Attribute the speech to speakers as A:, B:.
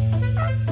A: Música